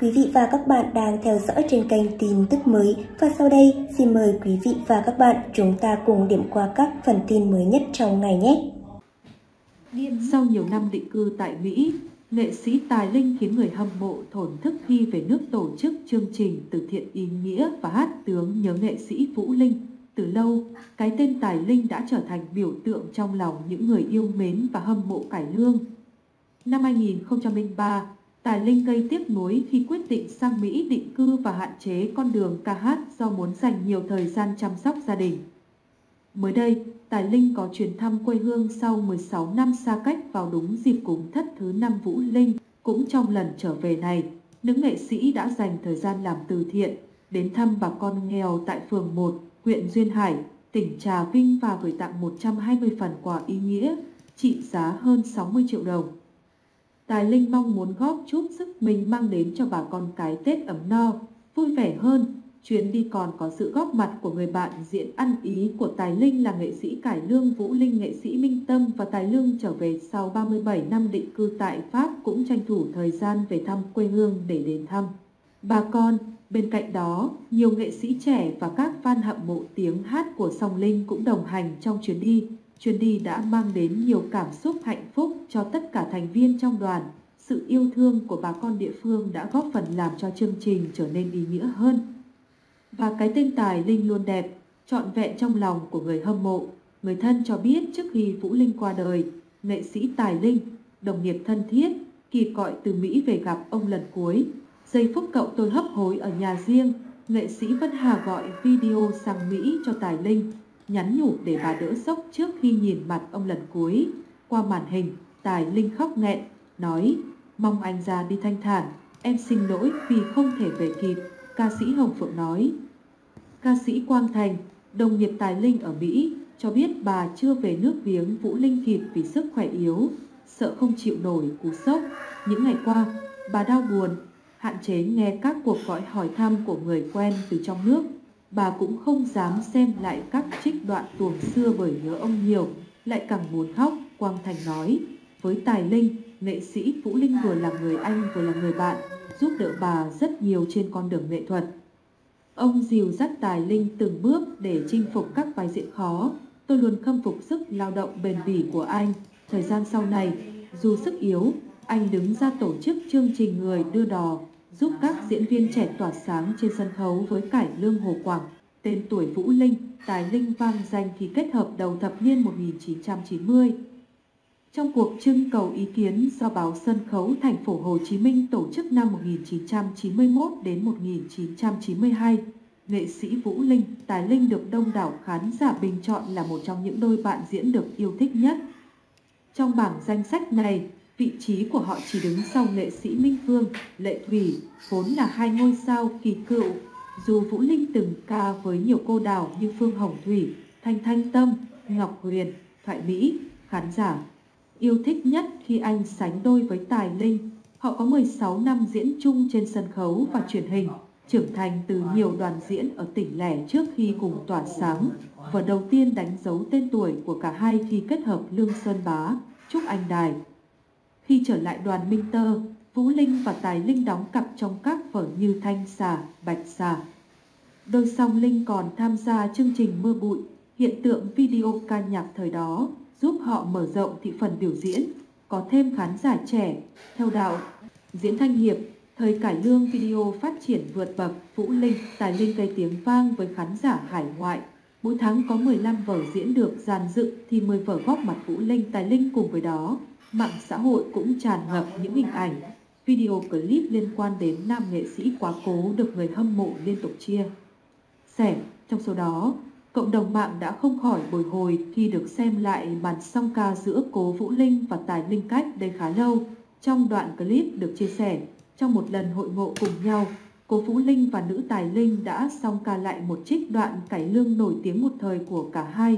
Quý vị và các bạn đang theo dõi trên kênh tin tức mới và sau đây xin mời quý vị và các bạn chúng ta cùng điểm qua các phần tin mới nhất trong ngày nhé. Sau nhiều năm định cư tại Mỹ, nghệ sĩ Tài Linh khiến người hâm mộ thổn thức khi về nước tổ chức chương trình từ thiện ý nghĩa và hát tướng nhớ nghệ sĩ Vũ Linh. Từ lâu, cái tên Tài Linh đã trở thành biểu tượng trong lòng những người yêu mến và hâm mộ cải lương. Năm 2003, Tài Linh gây tiếc nuối khi quyết định sang Mỹ định cư và hạn chế con đường ca hát do muốn dành nhiều thời gian chăm sóc gia đình. Mới đây, Tài Linh có chuyến thăm quê hương sau 16 năm xa cách vào đúng dịp cúng thất thứ năm Vũ Linh. Cũng trong lần trở về này, nữ nghệ sĩ đã dành thời gian làm từ thiện, đến thăm bà con nghèo tại phường 1, huyện Duyên Hải, tỉnh Trà Vinh và gửi tặng 120 phần quà ý nghĩa trị giá hơn 60 triệu đồng. Tài Linh mong muốn góp chút sức mình mang đến cho bà con cái Tết ấm no, vui vẻ hơn. Chuyến đi còn có sự góp mặt của người bạn diễn ăn ý của Tài Linh là nghệ sĩ cải lương Vũ Linh nghệ sĩ Minh Tâm và Tài Lương trở về sau 37 năm định cư tại Pháp cũng tranh thủ thời gian về thăm quê hương để đến thăm. Bà con, bên cạnh đó, nhiều nghệ sĩ trẻ và các fan hâm mộ tiếng hát của Song Linh cũng đồng hành trong chuyến đi. Chuyến đi đã mang đến nhiều cảm xúc hạnh phúc cho tất cả thành viên trong đoàn. Sự yêu thương của bà con địa phương đã góp phần làm cho chương trình trở nên ý nghĩa hơn. Và cái tên Tài Linh luôn đẹp, trọn vẹn trong lòng của người hâm mộ. Người thân cho biết trước khi Vũ Linh qua đời, nghệ sĩ Tài Linh, đồng nghiệp thân thiết, kỳ cọi từ Mỹ về gặp ông lần cuối. Giây phút cậu tôi hấp hối ở nhà riêng, nghệ sĩ Vân Hà gọi video sang Mỹ cho Tài Linh nhắn nhủ để bà đỡ sốc trước khi nhìn mặt ông lần cuối. Qua màn hình, Tài Linh khóc nghẹn, nói mong anh ra đi thanh thản, em xin lỗi vì không thể về kịp, ca sĩ Hồng Phượng nói. Ca sĩ Quang Thành, đồng nghiệp Tài Linh ở Mỹ, cho biết bà chưa về nước viếng Vũ Linh kịp vì sức khỏe yếu, sợ không chịu nổi cú sốc. Những ngày qua, bà đau buồn, hạn chế nghe các cuộc gọi hỏi thăm của người quen từ trong nước bà cũng không dám xem lại các trích đoạn tuồng xưa bởi nhớ ông nhiều, lại càng muốn khóc, Quang Thành nói. Với Tài Linh, nghệ sĩ Vũ Linh vừa là người anh vừa là người bạn, giúp đỡ bà rất nhiều trên con đường nghệ thuật. Ông dìu dắt Tài Linh từng bước để chinh phục các vai diễn khó. Tôi luôn khâm phục sức lao động bền bỉ của anh. Thời gian sau này, dù sức yếu, anh đứng ra tổ chức chương trình người đưa đò giúp các diễn viên trẻ tỏa sáng trên sân khấu với cải lương Hồ Quảng. Tên tuổi Vũ Linh, tài linh vang danh khi kết hợp đầu thập niên 1990. Trong cuộc trưng cầu ý kiến do báo Sân khấu thành phố Hồ Chí Minh tổ chức năm 1991 đến 1992, nghệ sĩ Vũ Linh, Tài Linh được đông đảo khán giả bình chọn là một trong những đôi bạn diễn được yêu thích nhất. Trong bảng danh sách này, Vị trí của họ chỉ đứng sau nghệ sĩ Minh Phương, Lệ Thủy, vốn là hai ngôi sao kỳ cựu. Dù Vũ Linh từng ca với nhiều cô đào như Phương Hồng Thủy, Thanh Thanh Tâm, Ngọc Huyền, Thoại Mỹ, khán giả yêu thích nhất khi anh sánh đôi với Tài Linh. Họ có 16 năm diễn chung trên sân khấu và truyền hình, trưởng thành từ nhiều đoàn diễn ở tỉnh lẻ trước khi cùng tỏa sáng và đầu tiên đánh dấu tên tuổi của cả hai khi kết hợp Lương Sơn Bá, Trúc Anh Đài khi trở lại đoàn Minh Tơ, Vũ Linh và Tài Linh đóng cặp trong các vở như Thanh Xà, Bạch Xà. Đôi song Linh còn tham gia chương trình Mưa Bụi, hiện tượng video ca nhạc thời đó giúp họ mở rộng thị phần biểu diễn, có thêm khán giả trẻ, theo đạo. Diễn Thanh Hiệp, thời cải lương video phát triển vượt bậc, Vũ Linh, Tài Linh gây tiếng vang với khán giả hải ngoại. Mỗi tháng có 15 vở diễn được dàn dựng thì 10 vở góp mặt Vũ Linh, Tài Linh cùng với đó mạng xã hội cũng tràn ngập những hình ảnh, video clip liên quan đến nam nghệ sĩ quá cố được người hâm mộ liên tục chia. Sẻ, trong số đó, cộng đồng mạng đã không khỏi bồi hồi khi được xem lại màn song ca giữa Cố Vũ Linh và Tài Linh Cách đây khá lâu. Trong đoạn clip được chia sẻ, trong một lần hội ngộ cùng nhau, Cố Vũ Linh và nữ Tài Linh đã song ca lại một trích đoạn cải lương nổi tiếng một thời của cả hai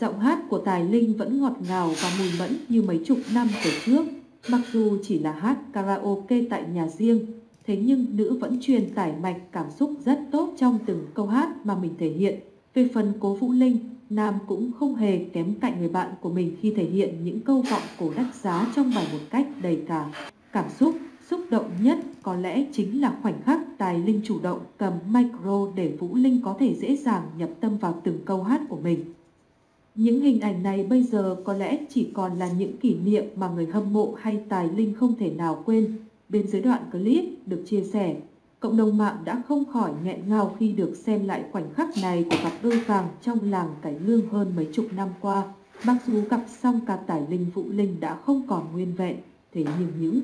Giọng hát của Tài Linh vẫn ngọt ngào và mùi mẫn như mấy chục năm về trước. Mặc dù chỉ là hát karaoke tại nhà riêng, thế nhưng nữ vẫn truyền tải mạch cảm xúc rất tốt trong từng câu hát mà mình thể hiện. Về phần cố Vũ Linh, Nam cũng không hề kém cạnh người bạn của mình khi thể hiện những câu vọng cổ đắt giá trong bài một cách đầy cả cảm xúc, xúc động nhất có lẽ chính là khoảnh khắc Tài Linh chủ động cầm micro để Vũ Linh có thể dễ dàng nhập tâm vào từng câu hát của mình. Những hình ảnh này bây giờ có lẽ chỉ còn là những kỷ niệm mà người hâm mộ hay Tài Linh không thể nào quên. Bên dưới đoạn clip được chia sẻ, cộng đồng mạng đã không khỏi nghẹn ngào khi được xem lại khoảnh khắc này của cặp đôi vàng trong làng cải lương hơn mấy chục năm qua. Mặc dù cặp song ca Tài Linh Vũ Linh đã không còn nguyên vẹn, thế nhưng những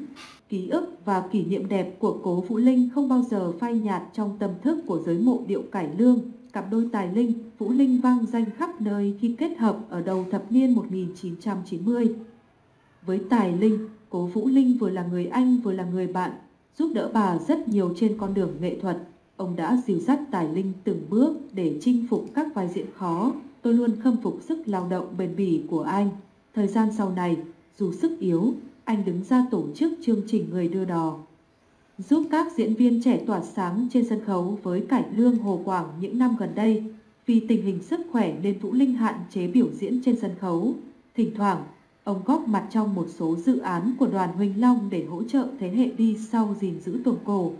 ký ức và kỷ niệm đẹp của cố Vũ Linh không bao giờ phai nhạt trong tâm thức của giới mộ điệu cải lương. Cặp đôi Tài Linh, Vũ Linh vang danh khắp nơi khi kết hợp ở đầu thập niên 1990. Với Tài Linh, cố Vũ Linh vừa là người anh vừa là người bạn, giúp đỡ bà rất nhiều trên con đường nghệ thuật. Ông đã dìu dắt Tài Linh từng bước để chinh phục các vai diễn khó. Tôi luôn khâm phục sức lao động bền bỉ của anh. Thời gian sau này, dù sức yếu, anh đứng ra tổ chức chương trình Người đưa đò, giúp các diễn viên trẻ tỏa sáng trên sân khấu với cải lương Hồ Quảng những năm gần đây. Vì tình hình sức khỏe nên Vũ Linh hạn chế biểu diễn trên sân khấu. Thỉnh thoảng, ông góp mặt trong một số dự án của đoàn Huỳnh Long để hỗ trợ thế hệ đi sau gìn giữ tuồng cổ.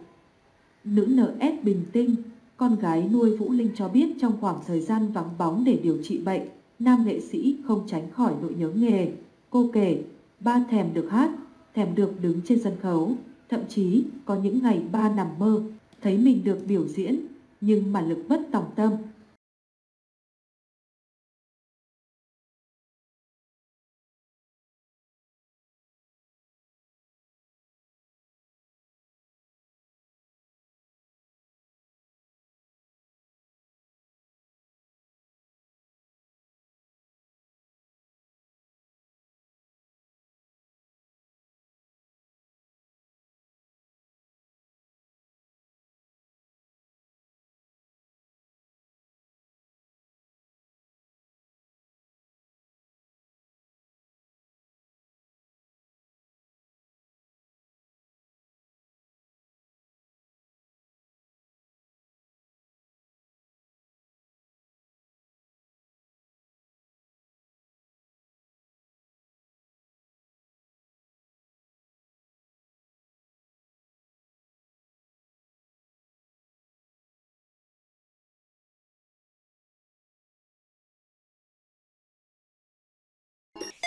Nữ NS Bình Tinh, con gái nuôi Vũ Linh cho biết trong khoảng thời gian vắng bóng để điều trị bệnh, nam nghệ sĩ không tránh khỏi nỗi nhớ nghề. Cô kể, Ba thèm được hát, thèm được đứng trên sân khấu, thậm chí có những ngày ba nằm mơ, thấy mình được biểu diễn, nhưng mà lực bất tòng tâm,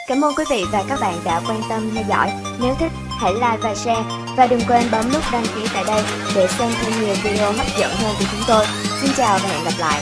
Cảm ơn quý vị và các bạn đã quan tâm theo dõi. Nếu thích, hãy like và share. Và đừng quên bấm nút đăng ký tại đây để xem thêm nhiều video hấp dẫn hơn của chúng tôi. Xin chào và hẹn gặp lại.